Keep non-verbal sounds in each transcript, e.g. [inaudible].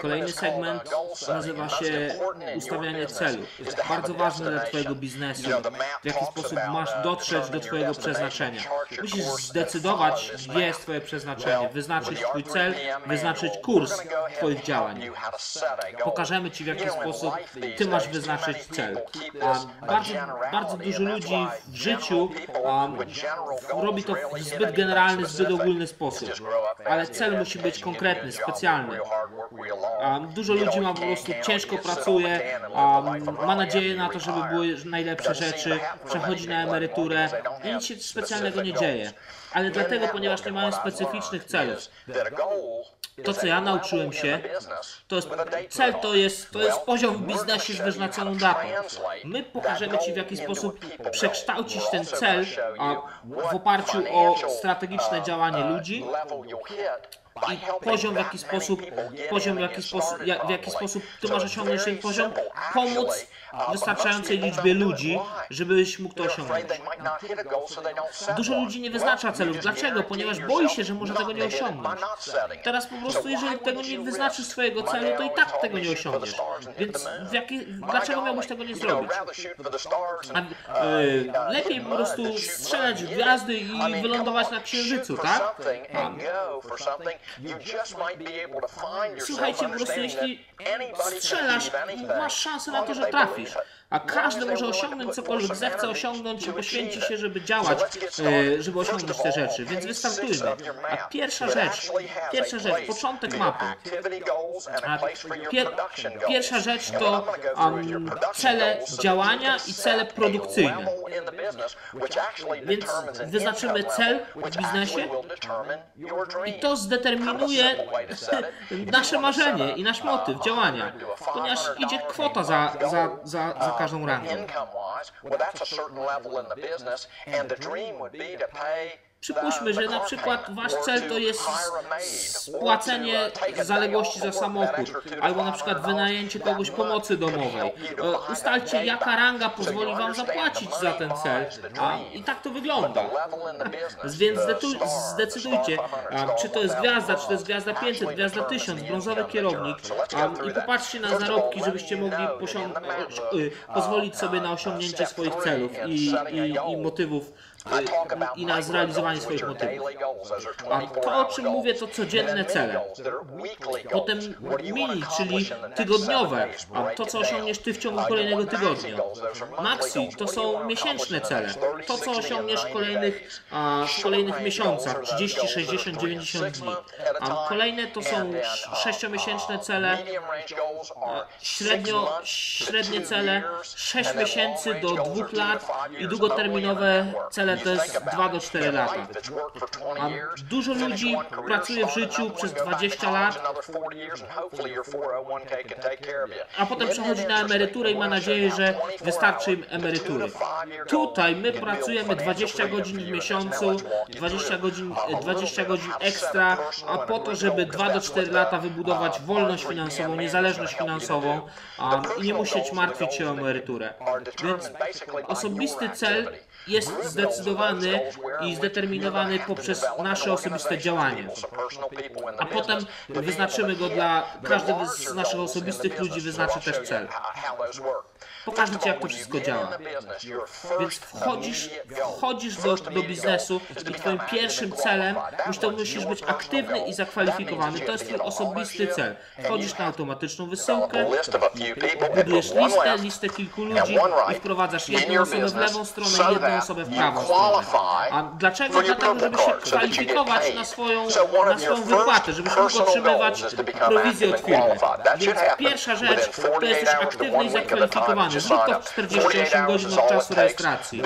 Kolejny segment nazywa się ustawianie celu. Jest bardzo ważne dla Twojego biznesu, w jaki sposób masz dotrzeć do Twojego przeznaczenia. Musisz zdecydować, gdzie jest Twoje przeznaczenie, wyznaczyć Twój cel, wyznaczyć kurs Twoich działań. Pokażemy Ci, w jaki sposób Ty masz wyznaczyć cel. Bardzo, bardzo dużo ludzi w życiu robi to w zbyt generalny, zbyt ogólny sposób, ale cel musi być konkretny, specjalny. Dużo ludzi ma po prostu ciężko pracuje, ma nadzieję na to, żeby były najlepsze rzeczy, przechodzi na emeryturę i nic się specjalnego nie dzieje. Ale dlatego, ponieważ nie mają specyficznych celów. To, co ja nauczyłem się, to jest, cel to jest, to jest poziom w biznesie z wyznaczoną datą. My pokażemy Ci, w jaki sposób przekształcić ten cel w oparciu o strategiczne działanie ludzi i poziom w jaki sposób, poziom w jaki sposób, w jaki sposób ty możesz osiągnąć ten poziom, pomóc wystarczającej liczbie ludzi, żebyś mógł to osiągnąć. Dużo ludzi nie wyznacza celów. Dlaczego? Ponieważ boi się, że może tego nie osiągnąć. Teraz po prostu, jeżeli tego nie wyznaczysz swojego celu, to i tak tego nie osiągniesz. Więc jaki, dlaczego miałbyś tego nie zrobić? A, e, lepiej po prostu strzelać w gwiazdy i wylądować na księżycu, tak? A, Słuchajcie, po prostu jeśli strzelasz, masz szansę na to, że trafisz. A każdy może osiągnąć cokolwiek zechce osiągnąć poświęci się, żeby działać, e, żeby osiągnąć te rzeczy. Więc wystartujmy. A pierwsza rzecz, pierwsza rzecz, początek mapy. A pier, pierwsza rzecz to um, cele działania i cele produkcyjne. Więc wyznaczymy cel w biznesie i to zdeterminuje [laughs] nasze marzenie i nasz motyw działania, ponieważ idzie kwota za, za, za, za Income wise, well, that's a certain level in the business, and the dream would be to pay Przypuśćmy, że na przykład wasz cel to jest spłacenie zaległości za samochód, albo na przykład wynajęcie kogoś pomocy domowej. E, ustalcie, jaka ranga pozwoli wam zapłacić za ten cel, a i tak to wygląda. Więc zdecydujcie, czy to jest gwiazda, czy to jest gwiazda 500, gwiazda 1000, brązowy kierownik i popatrzcie na zarobki, żebyście mogli y, pozwolić sobie na osiągnięcie swoich celów i, i, i motywów i na zrealizowanie swoich motywów. A to, o czym mówię, to codzienne cele. Potem mini, czyli tygodniowe, a to, co osiągniesz ty w ciągu kolejnego tygodnia. Maxi, to są miesięczne cele. To, co osiągniesz w kolejnych, a, w kolejnych miesiącach, 30, 60, 90 dni. A kolejne to są sześciomiesięczne cele, średnio, średnie cele 6 miesięcy do 2 lat i długoterminowe cele to jest 2 do 4 lata. A dużo ludzi pracuje w życiu przez 20 lat, a potem przechodzi na emeryturę i ma nadzieję, że wystarczy im emerytury. Tutaj my pracujemy 20 godzin w miesiącu, 20 godzin, 20 godzin ekstra, a po to, żeby 2 do 4 lata wybudować wolność finansową, niezależność finansową i nie musieć martwić się o emeryturę. Więc osobisty cel jest zdecydowany i zdeterminowany poprzez nasze osobiste działanie. A potem wyznaczymy go dla każdego z naszych osobistych ludzi, wyznaczy też cel. Pokażę Ci, jak to wszystko działa. Więc wchodzisz, wchodzisz do, do biznesu i Twoim pierwszym celem to musisz być aktywny i zakwalifikowany. To jest Twój osobisty cel. Wchodzisz na automatyczną wysyłkę, budujesz listę, listę kilku ludzi i wprowadzasz jedną osobę w lewą stronę jedną osobę w prawą stronę. A dlaczego? Dlatego, żeby się kwalifikować na swoją, na swoją wypłatę, żebyś mógł otrzymywać prowizję od firmy. Więc pierwsza rzecz to jesteś aktywny i zakwalifikowany. Zrób to w 48 godzin od czasu rejestracji.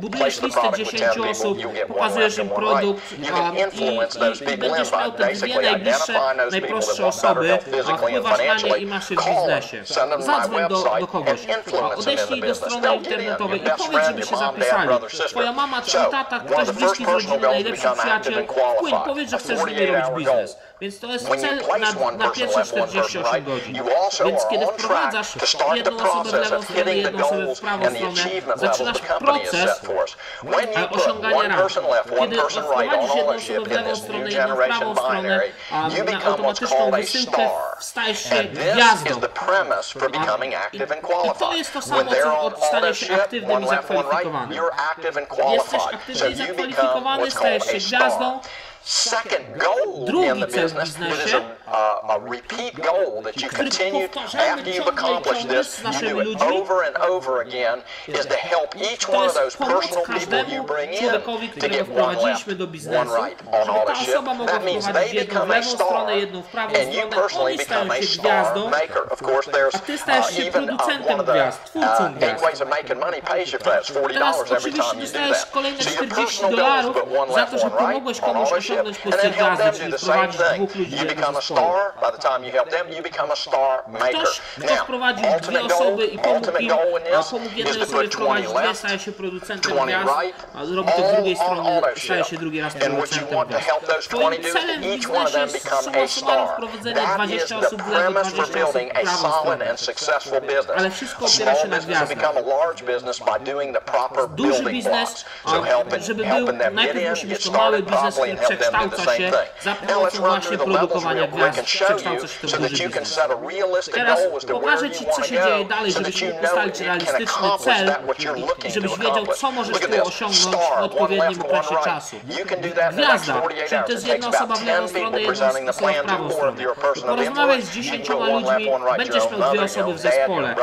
Budujesz listę 10 osób, pokazujesz im produkt a, i, i, i będziesz miał te dwie najbliższe, najprostsze osoby, a wpływasz na nie i masz je w biznesie. Zadzwoń do, do kogoś, a odeślij do strony internetowej i powiedz, żeby się zapisali. Twoja mama, twój tata, ktoś bliski z rodziny, najlepszy przyjaciel, wpłyń, powiedz, że chcesz z nimi robić biznes. Więc to jest cel na, na pierwsze 48 godzin. Więc kiedy wprowadzasz jedną The process of hitting the goal and the achievement losy w lewą stronę, jedną osobę w prawą stronę. Zaczynasz proces osiągania ram. Kiedy ownership in this new generation binary, you become what's called a star. And this is the premise na automatyczną wysyłkę stajesz się gwiazdą. I to jest to samo, co od stania się aktywnym i zakwalifikowanym. Jesteś aktywny i zakwalifikowany, stajesz się gwiazdą. Drugi cel w biznesie uh, a repeat goal that you continue after you've accomplished this, you do it over and over again, is to help each one of those personal people you bring in to get one left, one right on ownership. That means they become a star, and you personally become a star maker. Of course, there's uh, even uh, one of the uh, ways of making money pays you for that. It's $40 every time you do that. So your personal goal is but one left, one right on ownership, and then help them do the same thing. You become a star star. By the time you help them, you become a star maker. Ktoś, ktoś prowadził dwie osoby i pomógł im, a pomógł jednej osobie prowadzić dwie, staje się producentem gwiazd, a robi to z drugiej strony, staje się drugi raz producentem gwiazd. Twoim celem biznesie jest suma wprowadzenie 20 osób w lewo, 20 osób w prawo stronę. Ale wszystko opiera się na gwiazdach. Duży biznes, żeby był, najpierw musi być to mały biznes, który przekształca się za pomocą właśnie produkowania gwiazd. Teraz pokażę Ci, co się dzieje dalej, żebyś mógł ustalić realistyczny cel i żebyś wiedział, co możesz tu osiągnąć w odpowiednim okresie czasu. Gwiazda, czyli to jest jedna osoba w lewą stronę, jedna osoba w prawą stronę. Porozmawiaj z dziesięcioma ludźmi, będziesz miał dwie osoby w zespole.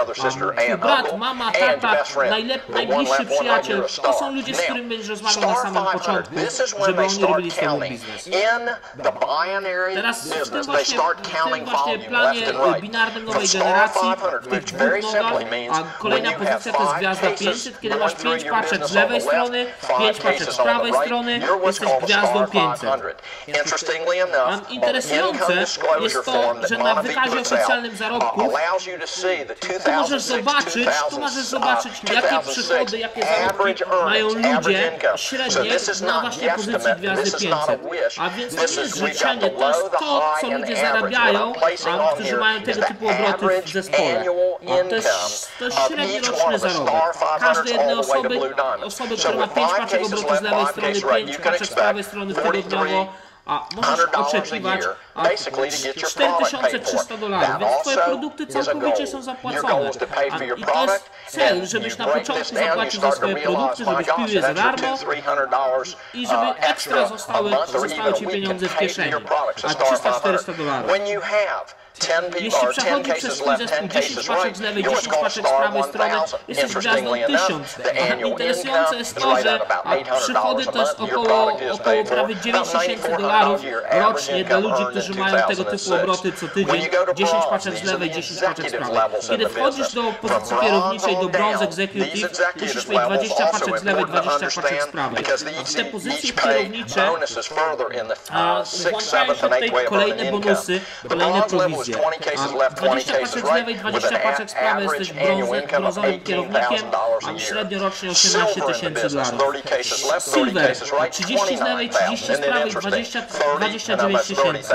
Brat, mama, tata, najbliższy przyjaciel, to są ludzie, z którymi będziesz rozmawiał na samym początku, żeby oni robili z tobą biznes. Teraz w tym właśnie w tym właśnie planie binarnym nowej generacji równowaga, a kolejna pozycja to jest gwiazda 500, kiedy masz 5 paczek z lewej strony, 5 paczek z prawej strony, jesteś gwiazdą 500. A interesujące jest to, że na wykazie oficjalnym zarobków tu możesz zobaczyć, tu możesz zobaczyć jakie przychody, jakie zarobki mają ludzie średnie na właśnie pozycji gwiazdy 500. A więc to nie jest życzenie, to jest to, co ludzie ludzie zarabiają, a którzy mają tego typu obroty w zespole. A to jest, to jest średni roczny zarobek. Każdej jednej osoby, osoby, która ma 5 paczek obrotu z lewej strony, 5 paczek z prawej strony tygodniowo, a możesz oczekiwać 4300 dolarów, więc Twoje produkty całkowicie są zapłacone. A, I to jest cel, żebyś na początku zapłacił za swoje produkty, żebyś pił je za darmo i żeby ekstra zostały, zostały Ci pieniądze w kieszeni. A 300-400 dolarów. Jeśli przechodzi przez swój zespół 10 paczek z lewej, 10 paczek z prawej strony, jesteś gwiazdą 1000. Interesujące jest to, że przychody to jest około, około prawie 9000 dolarów rocznie dla ludzi, którzy którzy mają tego typu obroty co tydzień, 10 paczek z lewej, 10 paczek z prawej. Kiedy wchodzisz do pozycji kierowniczej, do bronze executive, musisz mieć 20 paczek z lewej, 20 paczek z prawej. A te pozycje kierownicze włączają się tutaj kolejne bonusy, kolejne prowizje. A 20 paczek z lewej, 20 paczek z prawej jesteś brązy, brązowym kierownikiem, a średnio rocznie 18 tysięcy dolarów. Silver 30 z lewej, 30 z prawej, 20, 29 tysięcy.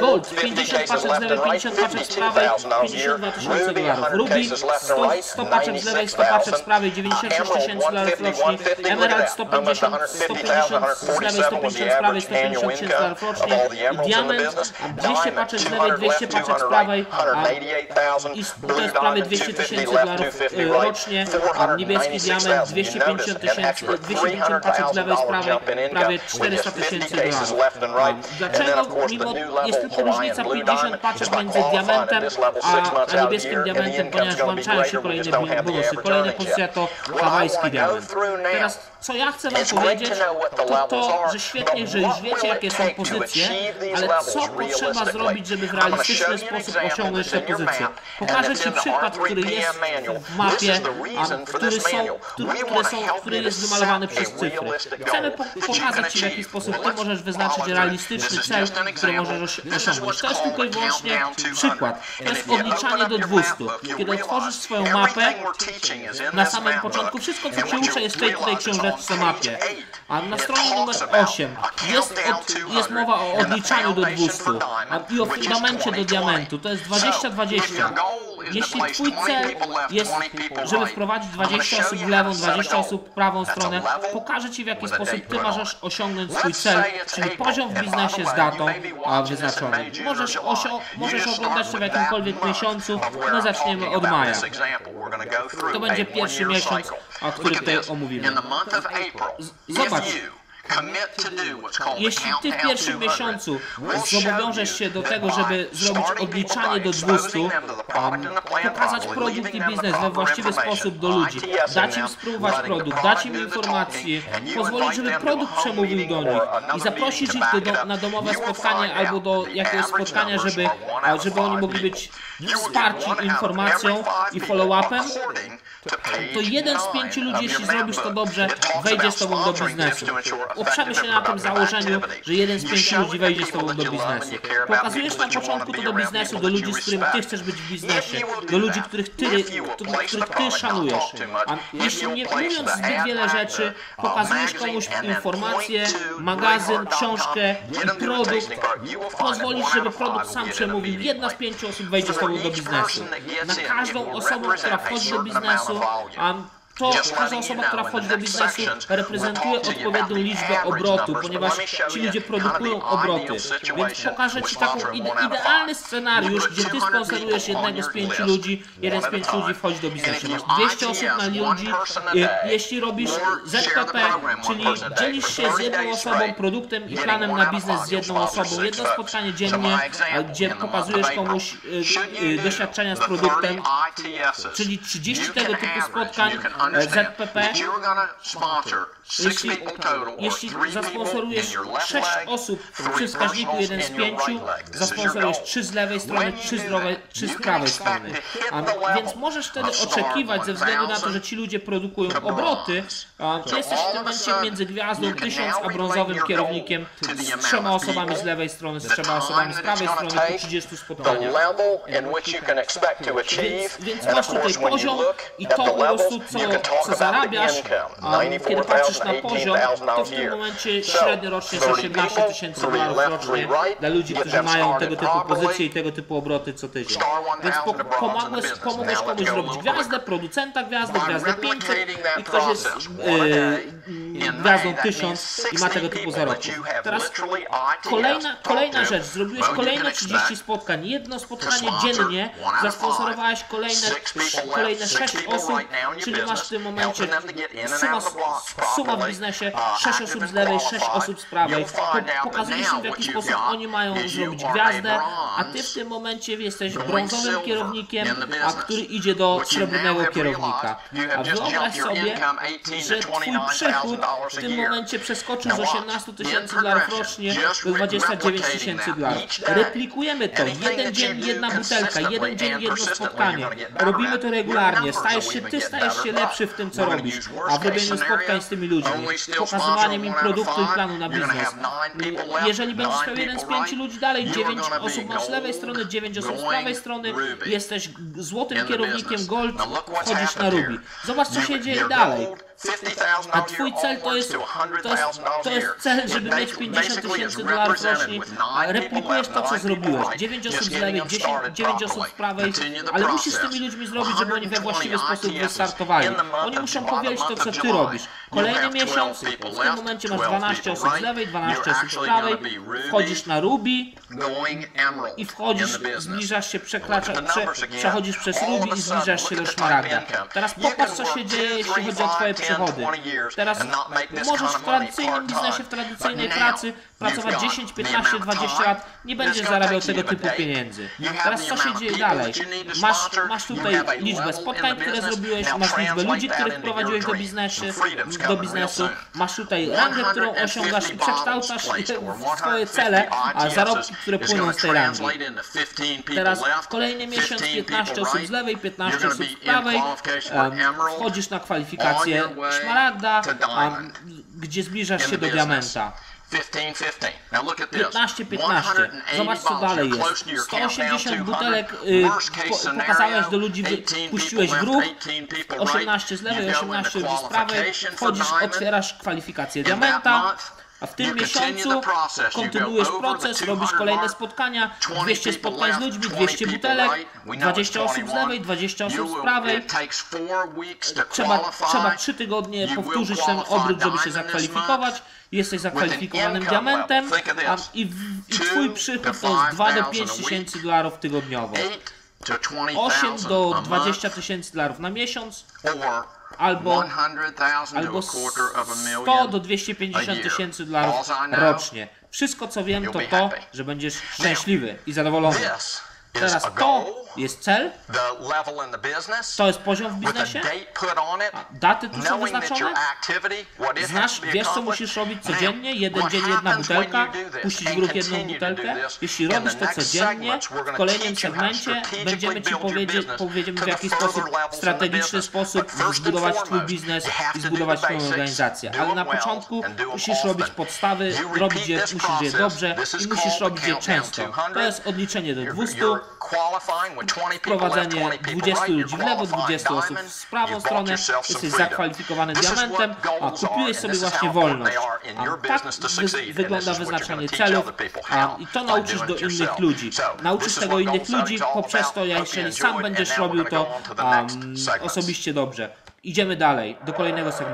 Gold 50 paczek z lewej, 50 paczek z prawej, 52 tysiące dolarów. Ruby 100, 100 paczek z lewej, 100 paczek z prawej, 96 tysięcy dolarów rocznie. Emerald 150, 150 z lewej, 150 z prawej, 150 tysięcy dolarów rocznie. I 200 paczek z lewej, 200 paczek z prawej i to jest prawie 200 tysięcy dolarów e, rocznie. Niebieski diament 250 tysięcy, 250 paczek z lewej, z prawej, prawie 400 tysięcy dolarów. Dlaczego mimo jest tylko różnica 50 paczek między diamentem a, niebieskim diamentem, ponieważ włączają się kolejne bonusy. Kolejna pozycja to hawajski diament. Teraz co ja chcę wam powiedzieć, to to, że świetnie, że już wiecie jakie są pozycje, ale co potrzeba zrobić, żeby w realistyczny sposób osiągnąć te pozycje. Pokażę Ci przykład, który jest w mapie, a, który są, który, które są, który jest wymalowany przez cyfry. Chcemy po, pokazać Ci w jaki sposób Ty możesz wyznaczyć realistyczny cel, który możesz osi- osiągnąć. To jest tylko i wyłącznie przykład. To jest odliczanie do 200. Kiedy otworzysz swoją mapę, na samym początku wszystko co Ci uczę jest w tej tutaj książeczce mapie. A na stronie numer 8 jest, od, jest mowa o odliczaniu do 200 a, i o fundamencie do diamentu. To jest 20-20. Jeśli twój cel jest, żeby wprowadzić 20 osób w lewą, 20 osób w prawą stronę, pokażę Ci w jaki sposób Ty możesz osiągnąć swój cel, czyli poziom w biznesie z datą a, wyznaczoną. Możesz, możesz oglądać to w jakimkolwiek miesiącu, no zaczniemy od maja. To będzie pierwszy miesiąc, o który tutaj omówimy. Zobacz. Jeśli Ty w pierwszym miesiącu zobowiążesz się do tego, żeby zrobić odliczanie do 200, um, pokazać produkt i biznes we właściwy sposób do ludzi, dać im spróbować produkt, dać im informacje, pozwolić, żeby produkt przemówił do nich i zaprosić ich do, na domowe spotkanie albo do jakiegoś spotkania, żeby, żeby oni mogli być wsparci informacją i follow-upem, to jeden z pięciu ludzi, jeśli zrobisz to dobrze, wejdzie z Tobą do biznesu. Oprzemy się na tym założeniu, że jeden z pięciu ludzi wejdzie z Tobą do biznesu. Pokazujesz na początku to do biznesu, do ludzi, z którymi Ty chcesz być w biznesie, do ludzi, których Ty, których ty szanujesz. A jeśli nie mówiąc zbyt wiele rzeczy, pokazujesz komuś informację, magazyn, książkę i produkt, pozwolisz, żeby produkt sam przemówił. Jedna z pięciu osób wejdzie z Tobą do biznesu. Na każdą osobę, która wchodzi do biznesu, a to każda osoba, która wchodzi do biznesu reprezentuje odpowiednią liczbę obrotu, ponieważ ci ludzie produkują obroty. Więc pokażę Ci taką ide idealny scenariusz, gdzie Ty sponsorujesz jednego z pięciu ludzi, jeden z pięciu ludzi wchodzi do biznesu. Masz 200 osób na ludzi, jeśli robisz ZPP, czyli dzielisz się z jedną osobą produktem i planem na biznes z jedną osobą, jedno spotkanie dziennie, gdzie pokazujesz komuś doświadczenia z produktem, czyli 30 tego typu spotkań ZPP, jeśli, jeśli zasponsorujesz 6 osób przy wskaźniku 1 z 5, zasponsorujesz 3 z lewej strony, 3 z, drowej, 3 z prawej strony. A, więc możesz wtedy oczekiwać, ze względu na to, że ci ludzie produkują obroty, a, jesteś w tym momencie między gwiazdą 1000 a brązowym kierownikiem z trzema osobami z lewej strony, z trzema osobami z prawej strony po 30 spotkaniach. Więc, więc masz tutaj poziom i to po prostu, co, co zarabiasz, a kiedy patrzysz na poziom, to w tym momencie średnio rocznie jest 18 tysięcy dolarów rocznie dla ludzi, którzy mają tego typu pozycje i tego typu obroty co tydzień. Więc po, pomogłeś, pomogłeś komuś zrobić gwiazdę, producenta gwiazdy, gwiazdę 500 i ktoś jest e, gwiazdą 1000 i ma tego typu zarobki. Teraz kolejna, kolejna rzecz, zrobiłeś kolejne 30 spotkań, jedno spotkanie dziennie, zasponsorowałeś kolejne, kolejne 6 osób, czyli masz tym momencie suma, suma w biznesie 6 osób z lewej, 6 osób z prawej. Pokazujesz im w jaki sposób oni mają zrobić gwiazdę, a ty w tym momencie jesteś brązowym kierownikiem, a który idzie do srebrnego kierownika. A wyobraź sobie, że twój przychód w tym momencie przeskoczył z 18 tysięcy dolarów rocznie do 29 tysięcy dolarów. Replikujemy to. Jeden dzień, jedna butelka, jeden dzień, jedno spotkanie. Robimy to regularnie. Stajesz się, ty stajesz się lepszy w tym, co robisz. A w robieniu spotkań z tymi ludźmi, pokazywaniem im produktu i planu na biznes. Jeżeli będziesz miał jeden z pięciu ludzi dalej, dziewięć osób masz z lewej strony, dziewięć osób z prawej strony, jesteś złotym kierownikiem Gold, wchodzisz na Ruby. Zobacz, co się dzieje dalej. A twój cel to jest, to jest, to jest cel, żeby mieć 50 tysięcy dolarów rocznie. Replikujesz to, co zrobiłeś. 9 osób z lewej, 10, 9 osób z prawej, ale musisz z tymi ludźmi zrobić, żeby oni we właściwy sposób wystartowali. Oni muszą powielić to, co ty robisz. Kolejny miesiąc, w tym momencie masz 12 osób z lewej, 12 osób z prawej, wchodzisz na Ruby. i wchodzisz, zbliżasz się, przekracza, prze, przechodzisz przez Ruby i zbliżasz się do szmaragda. Teraz popatrz, co się dzieje, jeśli chodzi o twoje przychody. Teraz możesz w tradycyjnym biznesie, w tradycyjnej pracy pracować 10, 15, 20 lat, nie będziesz zarabiał tego typu pieniędzy. Teraz co się dzieje dalej? Masz, masz tutaj liczbę spotkań, które zrobiłeś, masz liczbę ludzi, których prowadziłeś do biznesu, do biznesu, masz tutaj rangę, którą osiągasz i przekształcasz [laughs] swoje cele, a zarobki, które płyną z tej rangi. Teraz w kolejny miesiąc 15 osób z lewej, 15 osób z prawej, wchodzisz na kwalifikację szmaragda, gdzie zbliżasz się do diamenta. 15-15. Zobacz co dalej jest. 180 butelek y, po, pokazałeś do ludzi, puściłeś ruch, 18 z lewej, 18 ludzi z prawej, wchodzisz, otwierasz kwalifikację diamenta, A w tym miesiącu kontynuujesz proces, 200 robisz kolejne spotkania, 20 200 people spotkań z ludźmi, 20 200 people butelek, right. We know 20 it's osób z 21. lewej, 20 You osób z prawej. to Trzeba, trzeba 3 tygodnie powtórzyć ten obrót, żeby się zakwalifikować. Jesteś zakwalifikowanym diamentem a, i, i twój przychód to jest 2 do 5 5,000 a week. tysięcy dolarów tygodniowo. 8 to 20,000 8 do a 20 month, tysięcy dolarów na miesiąc albo 100,000 to albo a quarter of a 100 million do a 250 year. tysięcy dolarów rocznie. Wszystko co wiem to to, że będziesz szczęśliwy i zadowolony. Teraz to jest cel, to jest poziom w biznesie, daty tu są wyznaczone. Znasz, wiesz co musisz robić codziennie, jeden dzień jedna butelka, puścić w and gruch jedną butelkę. Jeśli robisz to codziennie, w kolejnym segmencie będziemy Ci powiedzieć, to w jaki sposób, w strategiczny sposób zbudować Twój biznes i zbudować Twoją organizację. Ale na początku musisz robić podstawy, robić je, musisz je dobrze i musisz robić je często. 200. To jest odliczenie do You're- 200. with 20 people left, wprowadzenie 20 people 20 right, ludzi w lewo, qualifying 20 osób w prawą stronę, jesteś zakwalifikowany diamentem, a kupiłeś sobie właśnie wolność. A tak wy- wygląda wyznaczanie celów a, i to nauczysz do innych ludzi. Nauczysz tego innych ludzi, poprzez to, jeżeli sam będziesz robił to um, osobiście dobrze. Idziemy dalej, do kolejnego segmentu.